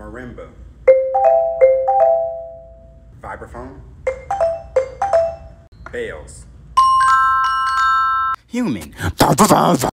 Marimba. Vibraphone. Bales. Human.